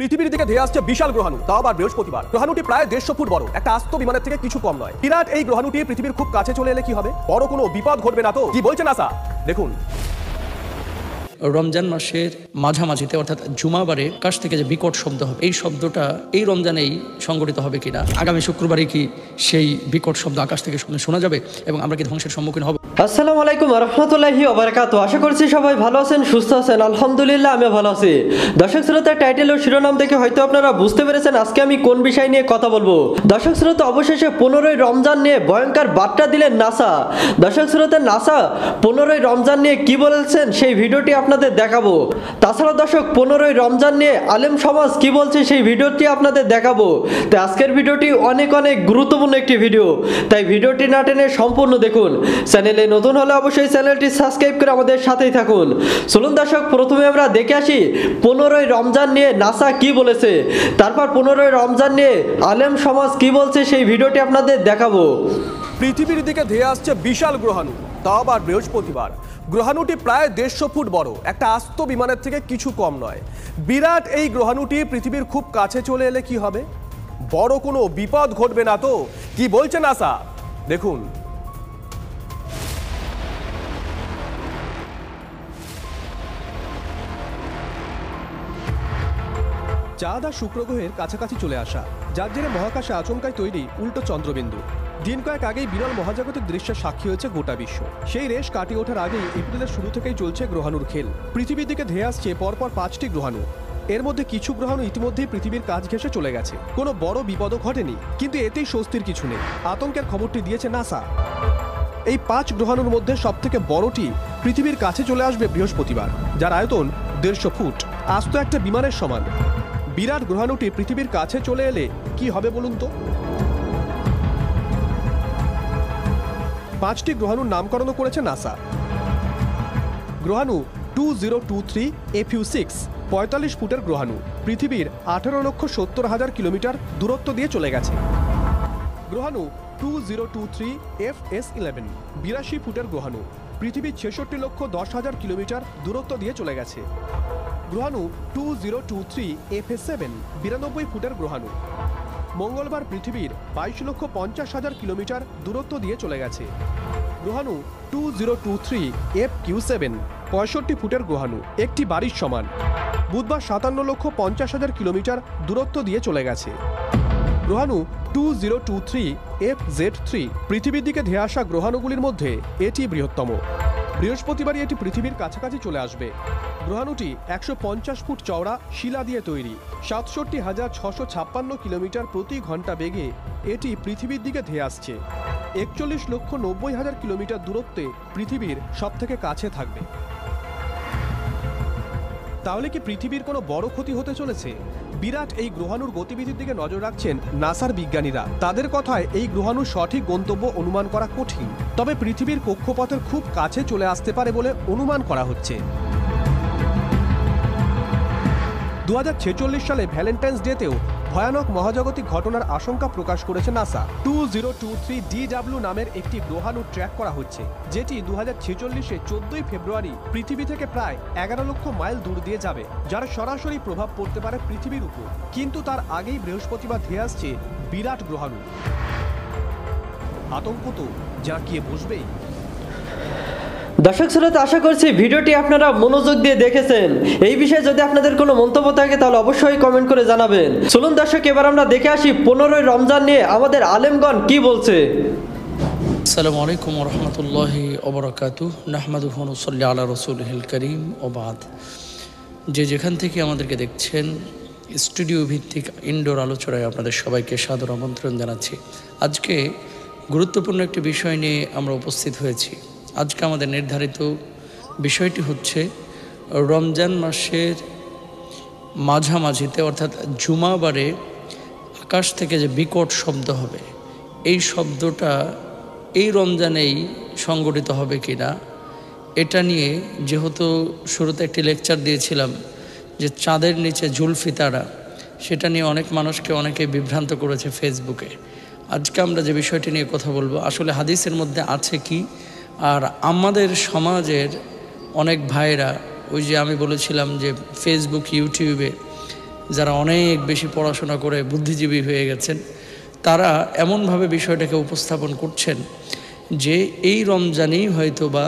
পৃথিবীর দিকে ধেয়ে আসছে বিশাল গ্রহাণু, তাও আবার বৃহস্পতিবার। গ্রহাণুটি প্রায় দেড়শো ফুট বড়, একটা আস্ত বিমানের থেকে কিছু কম নয়। বিরাট এই গ্রহাণুটি পৃথিবীর খুব কাছে চলে এলে কি হবে? বড় কোনো বিপদ ঘটবে না তো? কি বলছে নাসা? দেখুন। রমজান মাসের মাঝামাঝিতে, অর্থাৎ জুমাবারে কাছ থেকে যে বিকট শব্দ হবে, এই শব্দটা এই রমজানেই সংগঠিত হবে কিনা? আগামী শুক্রবারে কি সেই বিকট শব্দ আকাশ থেকে শুনে শোনা যাবে? এবং আমরা কি ধ্বংসের সম্মুখীন হব? আসসালামু আলাইকুম রহমতুল্লাহি ওবরাকাত আশা করছি সবাই ভালো আছেন, সুস্থ আছেন। আলহামদুলিল্লাহ আমি ভালো আছি। দর্শক শ্রোতার টাইটেল ও শিরোনাম দেখে হয়তো আপনারা বুঝতে পেরেছেন আজকে আমি কোন বিষয় নিয়ে কথা বলব। দর্শক শ্রোতা, অবশেষে পনেরোই রমজান নিয়ে ভয়ঙ্কর বার্তা দিলেন নাসা। দর্শক শ্রোতা, নাসা, পনেরোই রমজান নিয়ে কি বলেছেন সেই ভিডিওটি আপনাদের দেখাবো। তাছাড়া দর্শক, পনেরোই রমজান নিয়ে আলেম সমাজ কি বলছে সেই ভিডিওটি আপনাদের দেখাবো। তাই আজকের ভিডিওটি অনেক অনেক গুরুত্বপূর্ণ একটি ভিডিও। তাই ভিডিওটি না টেনে সম্পূর্ণ দেখুন। চ্যানেলে নতুন হলে অবশ্যই চ্যানেলটি সাবস্ক্রাইব করে আমাদের সাথেই থাকুন। চলুন দর্শক, প্রথমে আমরা দেখে আসি পনেরোই রমজান নিয়ে নাসা কি বলেছে। তারপর পনেরোই রমজান নিয়ে আলেম সমাজ কি বলছে সেই ভিডিওটি আপনাদের দেখাবো। পৃথিবীর দিকে ধেয়ে আসছে বিশাল গ্রহাণু, তাও আবার বৃহস্পতিবার। গ্রহাণুটি প্রায় দেড়শো ফুট বড়, একটা আস্ত বিমানের থেকে কিছু কম নয়। বিরাট এই গ্রহাণুটি পৃথিবীর খুব কাছে চলে এলে কি হবে? বড় কোনো বিপদ ঘটবে না তো? কি বলছে নাসা? দেখুন। চাঁদ আর শুক্র গ্রহের কাছাকাছি চলে আসা, যার জেরে মহাকাশে আচমকায় তৈরি উল্টো চন্দ্রবিন্দু। দিন কয়েক আগেই বিরল মহাজাগতিক দৃশ্যের সাক্ষী হয়েছে গোটা বিশ্ব। সেই রেশ কাটিয়ে ওঠার আগেই এপ্রিলের শুরু থেকেই চলছে গ্রহাণুর খেল। পৃথিবীর দিকে ধেয়ে আসছে পরপর পাঁচটি গ্রহাণু। এর মধ্যে কিছু গ্রহাণু ইতিমধ্যেই পৃথিবীর কাজ ঘেঁষে চলে গেছে। কোনো বড় বিপদও ঘটেনি, কিন্তু এতেই স্বস্তির কিছু নেই। আতঙ্কের খবরটি দিয়েছে নাসা। এই পাঁচ গ্রহাণুর মধ্যে সবথেকে বড়টি পৃথিবীর কাছে চলে আসবে বৃহস্পতিবার, যার আয়তন দেড়শো ফুট। আস্ত একটা বিমানের সমান। বিরাট গ্রহাণুটি পৃথিবীর কাছে চলে এলে কি হবে বলুন তো? পাঁচটি গ্রহাণুর নামকরণ করেছে NASA. গ্রহাণু two zero two three F U six, পঁয়তাল্লিশ ফুটের গ্রহাণু। পৃথিবীর আঠারো লক্ষ সত্তর হাজার কিলোমিটার দূরত্ব দিয়ে চলে গেছে। গ্রহাণু two zero two three F S eleven, বিরাশি ফুটের গ্রহাণু। পৃথিবীর ছেষট্টি লক্ষ দশ হাজার কিলোমিটার দূরত্ব দিয়ে চলে গেছে। গ্রহাণু two zero two three F S seven, বিরানব্বই ফুটের গ্রহাণু। মঙ্গলবার পৃথিবীর বাইশ লক্ষ পঞ্চাশ হাজার কিলোমিটার দূরত্ব দিয়ে চলে গেছে। গ্রহাণু two zero two three F Q seven, পঁয়ষট্টি ফুটের গ্রহাণু, একটি বাড়ির সমান। বুধবার সাতান্ন লক্ষ পঞ্চাশ হাজার কিলোমিটার দূরত্ব দিয়ে চলে গেছে। গ্রহাণু two zero two three F Z three, পৃথিবীর দিকে ধেয়ে আসা গ্রহাণুগুলির মধ্যে এটি বৃহত্তম। বৃহস্পতিবারই এটি পৃথিবীর কাছাকাছি চলে আসবে। গ্রহাণুটি একশো পঞ্চাশ ফুট চওড়া শিলা দিয়ে তৈরি। সাতষট্টি হাজার ছশো ছাপ্পান্ন কিলোমিটার প্রতি ঘণ্টা বেগে এটি পৃথিবীর দিকে ধেয়ে আসছে। একচল্লিশ লক্ষ নব্বই হাজার কিলোমিটার দূরত্বে পৃথিবীর সবথেকে কাছে থাকবে। তাহলে কি পৃথিবীর কোনো বড় ক্ষতি হতে চলেছে? বিরাট এই গ্রহাণুর গতিবিধির দিকে নজর রাখছেন নাসার বিজ্ঞানীরা। তাদের কথায় এই গ্রহাণুর সঠিক গন্তব্য অনুমান করা কঠিন। তবে পৃথিবীর কক্ষপথের খুব কাছে চলে আসতে পারে বলে অনুমান করা হচ্ছে। দু হাজার ছেচল্লিশ সালে ভ্যালেন্টাইন্স ডেতেও ভয়ানক মহাজাগতিক ঘটনার আশঙ্কা প্রকাশ করেছে NASA. Two zero two three D W নামের একটি গ্রহাণু ট্র্যাক করা হচ্ছে, যেটি দু হাজার ছেচল্লিশে চোদ্দই ফেব্রুয়ারি পৃথিবী থেকে প্রায় এগারো লক্ষ মাইল দূর দিয়ে যাবে, যার সরাসরি প্রভাব পড়তে পারে পৃথিবীর উপর। কিন্তু তার আগেই বৃহস্পতিবার ধেয়ে আসছে বিরাট গ্রহাণু। আতঙ্ক তো জাঁকিয়ে বসবেই দর্শক শ্রোতা, আশা করছি ভিডিওটি আপনারা মনোযোগ দিয়ে দেখেছেন। এই বিষয়ে যদি আপনাদের কোনো মন্তব্য থাকে, তাহলে অবশ্যই কমেন্ট করে জানাবেন। চলুন দর্শক, এবার আমরা দেখে আসি পনেরোই রমজান নিয়ে আমাদের আলেমগণ কি বলছে। আসসালামু আলাইকুম রহমতুল্লাহি ওবরাকাতু নাহমাদুহনুসল্লি আলা রসুলহিল করিম। ওবাদ যে যেখান থেকে আমাদেরকে দেখছেন, স্টুডিও ভিত্তিক ইনডোর আলোচনায় আপনাদের সবাইকে সাদর আমন্ত্রণ জানাচ্ছি। আজকে গুরুত্বপূর্ণ একটি বিষয় নিয়ে আমরা উপস্থিত হয়েছি। আজকে আমাদের নির্ধারিত বিষয়টি হচ্ছে রমজান মাসের মাঝামাঝিতে, অর্থাৎ জুমাবারে আকাশ থেকে যে বিকট শব্দ হবে, এই শব্দটা এই রমজানেই সংগঠিত হবে কি না এটা নিয়ে যেহেতু শুরুতে একটি লেকচার দিয়েছিলাম যে চাঁদের নিচে জুলফি তারা সেটা নিয়ে অনেক মানুষকে অনেকে বিভ্রান্ত করেছে ফেসবুকে। আজকে আমরা যে বিষয়টি নিয়ে কথা বলব, আসলে হাদিসের মধ্যে আছে কি আর আমাদের সমাজের অনেক ভাইরা, ওই যে আমি বলেছিলাম যে ফেসবুক ইউটিউবে যারা অনেক বেশি পড়াশোনা করে বুদ্ধিজীবী হয়ে গেছেন, তারা এমনভাবে বিষয়টাকে উপস্থাপন করছেন যে এই রমজানেই হয়তো বা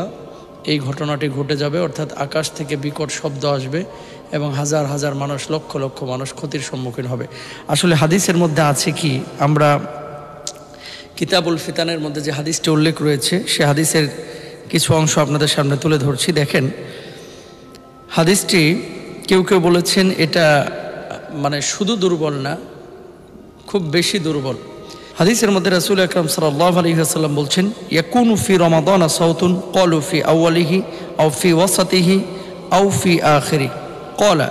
এই ঘটনাটি ঘটে যাবে, অর্থাৎ আকাশ থেকে বিকট শব্দ আসবে এবং হাজার হাজার মানুষ, লক্ষ লক্ষ মানুষ ক্ষতির সম্মুখীন হবে। আসলে হাদিসের মধ্যে আছে কি, আমরা কিতাবুল ফিতানের মধ্যে যে হাদিসটি উল্লেখ রয়েছে, সে হাদিসের কিছু অংশ আপনাদের সামনে তুলে ধরছি। দেখেন, হাদিসটি কেউ কেউ বলেছেন এটা মানে শুধু দুর্বল না, খুব বেশি দুর্বল। হাদিসের মধ্যে রাসুল আকরাম সাল্লাহ আলী আসাল্লাম বলছেন, ইয়াকুনু ফি রমাদান সাউতুন কল ফি আউয়ালিহি আউ ফি ওয়াসাতিহি আউ ফি আখিরি। কলা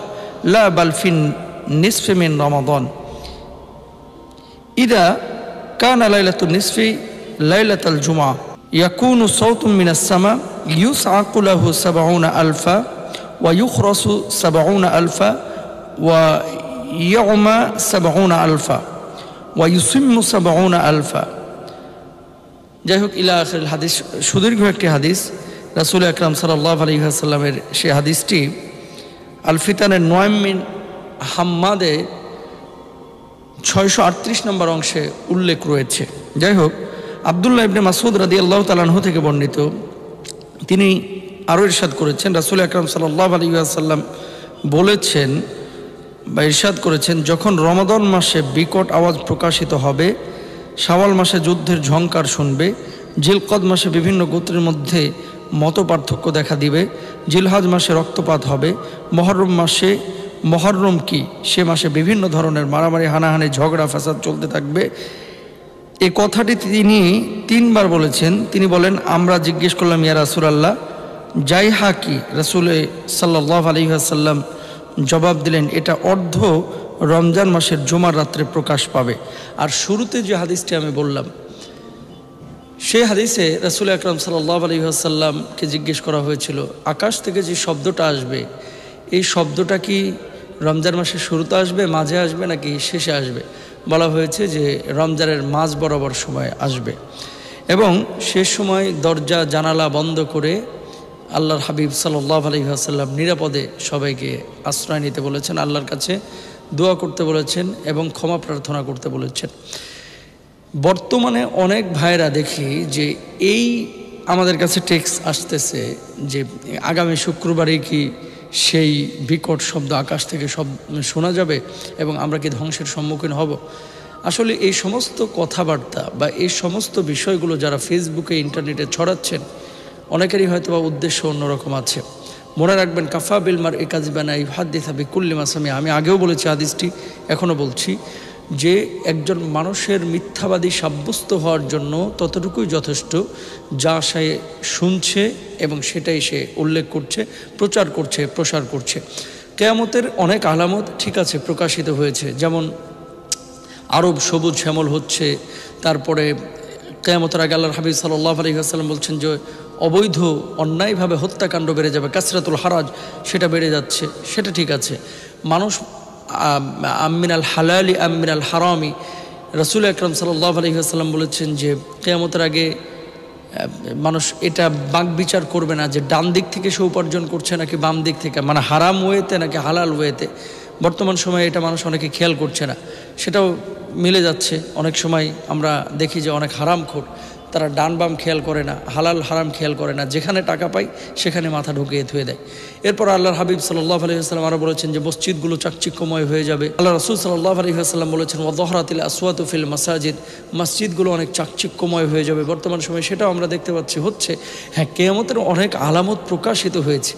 লা, বাল ফিন নিসফি মিন রমাদান। ইদা কানা লাইলাতু নিসফি লাইলাতাল জুমা ইয়াকুনু সাউতুন মিনাস সামা ইউসআকু লাহু সাবউনা আলফা ওয়া ইউখরাসু সাবউনা আলফা ওয়া ইয়াউমা সাবউনা আলফা ওয়া ইউসিম্মু সাবউনা আলফা যাই হোক ইলা আখির হাদিস সুদীর্ঘ একটি হাদিস রাসুল আকরাম সাল্লাহ আলী সাল্লামের সে হাদিসটি আলফিতানের নয়মিন হাম্মাদে ছয়শো আটত্রিশ নম্বর অংশে উল্লেখ রয়েছে। যাই হোক, আবদুল্লাহ ইবনে মাসুদ রাদি আল্লাহ তালাহু থেকে বর্ণিত। তিনি আরও ইরশাদ করেছেন, রাসুল আকরাম সাল্লাহ আলী সাল্লাম বলেছেন বা ইরশাদ করেছেন, যখন রমাদন মাসে বিকট আওয়াজ প্রকাশিত হবে, শাওয়াল মাসে যুদ্ধের ঝঙ্কার শুনবে, জিলকদ মাসে বিভিন্ন গোত্রের মধ্যে মত পার্থক্য দেখা দিবে, জিলহাজ মাসে রক্তপাত হবে, মহরম মাসে মহরম কি? সে মাসে বিভিন্ন ধরনের মারামারি, হানাহানি, ঝগড়া ফাসাদ চলতে থাকবে। এ কথাটি তিনি তিনবার বলেছেন। তিনি বলেন, আমরা জিজ্ঞেস করলাম, ইয়া রাসুলাল্লাহ যাই হা কি? রাসুল সাল্লাহ আলহিহাসাল্লাম জবাব দিলেন, এটা অর্ধ রমজান মাসের জুমার রাত্রে প্রকাশ পাবে। আর শুরুতে যে হাদিসটি আমি বললাম, সেই হাদিসে রাসুল আকরাম সাল্লাহ আলহিহাসাল্লামকে জিজ্ঞেস করা হয়েছিল, আকাশ থেকে যে শব্দটা আসবে, এই শব্দটা কি রমজান মাসের শুরুতে আসবে, মাঝে আসবে নাকি শেষে আসবে? বলা হয়েছে যে রমজানের মাঝ বরাবর সময় আসবে। এবং সে সময় দরজা, জানালা বন্ধ করে আল্লাহর হাবিব সাল্লাহ আলহিহাসাল্লাম নিরাপদে সবাইকে আশ্রয় নিতে বলেছেন, আল্লাহর কাছে দোয়া করতে বলেছেন এবং ক্ষমা প্রার্থনা করতে বলেছেন। বর্তমানে অনেক ভাইরা দেখি যে এই আমাদের কাছে টেক্স আসতেছে যে আগামী শুক্রবারে কি সেই বিকট শব্দ আকাশ থেকে সব শোনা যাবে এবং আমরা কি ধ্বংসের সম্মুখীন হব। আসলে এই সমস্ত কথাবার্তা বা এই সমস্ত বিষয়গুলো যারা ফেসবুকে, ইন্টারনেটে ছড়াচ্ছেন, অনেকেরই হয়তো বা উদ্দেশ্য অন্যরকম আছে। মনে রাখবেন, কাফা বিলমার এ কাজ বানাই হাদ্দি থাবি কুল্লি মাসামি, আমি আগেও বলেছি হাদিসটি এখনও বলছি। যে একজন মানুষের মিথ্যাবাদী সাব্যস্ত হওয়ার জন্য ততটুকুই যথেষ্ট, যা সে শুনছে এবং সেটাই সে উল্লেখ করছে, প্রচার করছে, প্রসার করছে। কেয়ামতের অনেক আলামত ঠিক আছে, প্রকাশিত হয়েছে। যেমন আরব সবুজ শ্যামল হচ্ছে, তারপরে কেয়ামতের আগে আল্লাহ হাবিব সাল্লাহ আলী আসাল্লাম বলছেন যে, অবৈধ অন্যায়ভাবে হত্যাকাণ্ড বেড়ে যাবে, কাসরাতুল হারাজ, সেটা বেড়ে যাচ্ছে, সেটা ঠিক আছে। মানুষ আমিনাল হালালি আমিনাল হারামি। রসুল আকরম সাল্লাহ আলহিহাসাল্লাম বলেছেন যে, কেয়ামতের আগে মানুষ এটা বাক বিচার করবে না যে, ডান দিক থেকে সে উপার্জন করছে নাকি বাম দিক থেকে। মানে হারাম ওয়েতে নাকি হালাল ওয়েতে। বর্তমান সময়ে এটা মানুষ অনেকে খেয়াল করছে না। সেটাও মিলে যাচ্ছে। অনেক সময় আমরা দেখি যে অনেক হারাম খোর। তারা ডান বাম খেয়াল করে না, হালাল হারাম খেয়াল করে না, যেখানে টাকা পায় সেখানে মাথা ঢুকিয়ে থুয়ে দেয়। এরপর আল্লাহর হাবিব সাল্লাহ আলহিহাস্লাম আরও বলেছেন যে, মসজিদগুলো চাকচিক্যময় হয়ে যাবে। আল্লাহ রসুল সাল্লাহ আলহিহাস্লাম বলেছেন ওদহরাতিল আসওয়াতুফিল মাসাজিদ মসজিদগুলো অনেক চাকচিক্যময় হয়ে যাবে। বর্তমান সময়ে সেটাও আমরা দেখতে পাচ্ছি, হচ্ছে হ্যাঁ কেয়ামতের অনেক আলামত প্রকাশিত হয়েছে,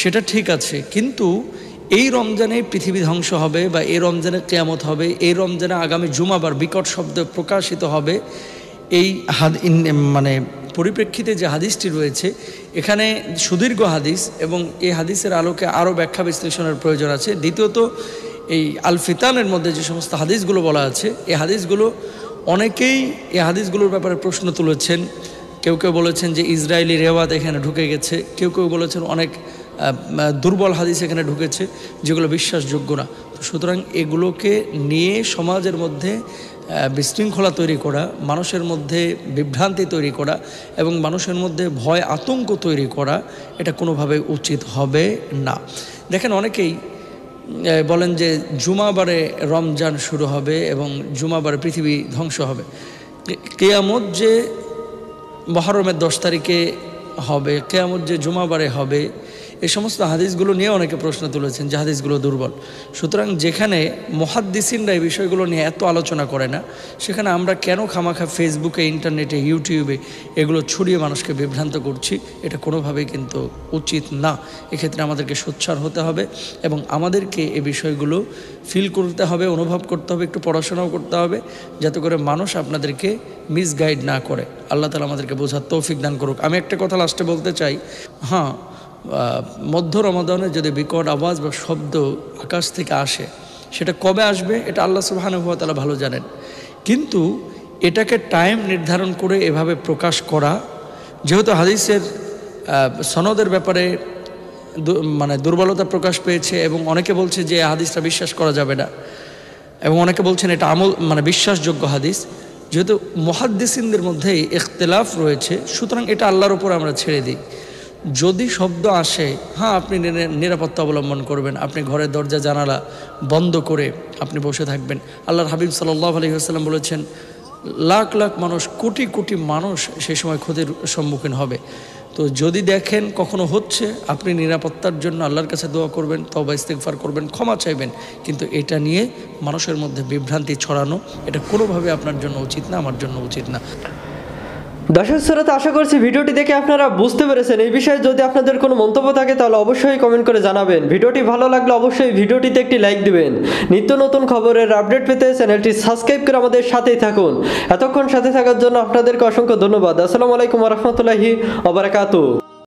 সেটা ঠিক আছে, কিন্তু এই রমজানে পৃথিবী ধ্বংস হবে বা এই রমজানে কেয়ামত হবে, এই রমজানে আগামী জুমাবার বিকট শব্দ প্রকাশিত হবে এই হাদ মানে পরিপ্রেক্ষিতে যে হাদিসটি রয়েছে, এখানে সুদীর্ঘ হাদিস এবং এই হাদিসের আলোকে আরও ব্যাখ্যা বিশ্লেষণের প্রয়োজন আছে। দ্বিতীয়ত, এই আল ফিতানের মধ্যে যে সমস্ত হাদিসগুলো বলা আছে, এই হাদিসগুলো অনেকেই এই হাদিসগুলোর ব্যাপারে প্রশ্ন তুলেছেন। কেউ কেউ বলেছেন যে ইসরায়েলি রেওয়াত এখানে ঢুকে গেছে। কেউ কেউ বলেছেন অনেক দুর্বল হাদিস এখানে ঢুকেছে, যেগুলো বিশ্বাসযোগ্য না। সুতরাং এগুলোকে নিয়ে সমাজের মধ্যে বিশৃঙ্খলা তৈরি করা, মানুষের মধ্যে বিভ্রান্তি তৈরি করা এবং মানুষের মধ্যে ভয়, আতঙ্ক তৈরি করা, এটা কোনোভাবে উচিত হবে না। দেখেন অনেকেই বলেন যে জুমাবারে রমজান শুরু হবে এবং জুমাবারে পৃথিবী ধ্বংস হবে। কেয়ামত যে মহরমের দশ তারিখে হবে, কেয়ামত যে জুমাবারে হবে এই সমস্ত হাদিসগুলো নিয়ে অনেকে প্রশ্ন তুলেছেন যে হাদিসগুলো দুর্বল। সুতরাং যেখানে মহাদ্দিসিনরা এই বিষয়গুলো নিয়ে এত আলোচনা করে না, সেখানে আমরা কেন খামাখা ফেসবুকে ইন্টারনেটে ইউটিউবে এগুলো ছড়িয়ে মানুষকে বিভ্রান্ত করছি, এটা কোনোভাবেই কিন্তু উচিত না। এক্ষেত্রে আমাদেরকে সোচ্ছার হতে হবে এবং আমাদেরকে এই বিষয়গুলো ফিল করতে হবে, অনুভব করতে হবে, একটু পড়াশোনাও করতে হবে, যাতে করে মানুষ আপনাদেরকে মিসগাইড না করে। আল্লাহ তালা আমাদেরকে বোঝার তৌফিক দান করুক। আমি একটা কথা লাস্টে বলতে চাই। হ্যাঁ মধ্য রমাদানে যদি বিকট আওয়াজ বা শব্দ আকাশ থেকে আসে, সেটা কবে আসবে? এটা আল্লাহ সুবাহানুভাতালা ভালো জানেন। কিন্তু এটাকে টাইম নির্ধারণ করে এভাবে প্রকাশ করা, যেহেতু হাদিসের সনদের ব্যাপারে মানে দুর্বলতা প্রকাশ পেয়েছে এবং অনেকে বলছে যে হাদিসটা বিশ্বাস করা যাবে না। এবং অনেকে বলছেন এটা আমল মানে বিশ্বাসযোগ্য হাদিস। যেহেতু মহাদ্দিসিনদের মধ্যেই ইখতলাফ রয়েছে, সুতরাং এটা আল্লাহর উপর আমরা ছেড়ে দিই। যদি শব্দ আসে হ্যাঁ আপনি নিরা- নিরাপত্তা অবলম্বন করবেন, আপনি ঘরের দরজা, জানালা বন্ধ করে আপনি বসে থাকবেন। আল্লাহর হাবিব সাল্লাহ আলহি আসাল্লাম বলেছেন, লাখ লাখ মানুষ, কোটি কোটি মানুষ সেই সময় ক্ষতির সম্মুখীন হবে। তো যদি দেখেন কখনো হচ্ছে, আপনি নিরাপত্তার জন্য আল্লাহর কাছে দোয়া করবেন তবা ইস্তেকফার করবেন, ক্ষমা চাইবেন, কিন্তু এটা নিয়ে মানুষের মধ্যে বিভ্রান্তি ছড়ানো, এটা কোনোভাবে আপনার জন্য উচিত না, আমার জন্য উচিত না। দর্শক শ্রোতা, আশা করছি ভিডিওটি দেখে আপনারা বুঝতে পেরেছেন। এই বিষয়ে যদি আপনাদের কোনো মন্তব্য থাকে, তাহলে অবশ্যই কমেন্ট করে জানাবেন। ভিডিওটি ভালো লাগলে অবশ্যই ভিডিওটিতে একটি লাইক দিবেন। নিত্য নতুন খবরের আপডেট পেতে চ্যানেলটি সাবস্ক্রাইব করে আমাদের সাথেই থাকুন। এতক্ষণ সাথে থাকার জন্য আপনাদেরকে অসংখ্য ধন্যবাদ। আসসালামু আলাইকুম রহমতুল্লাহি ওবরাকাতু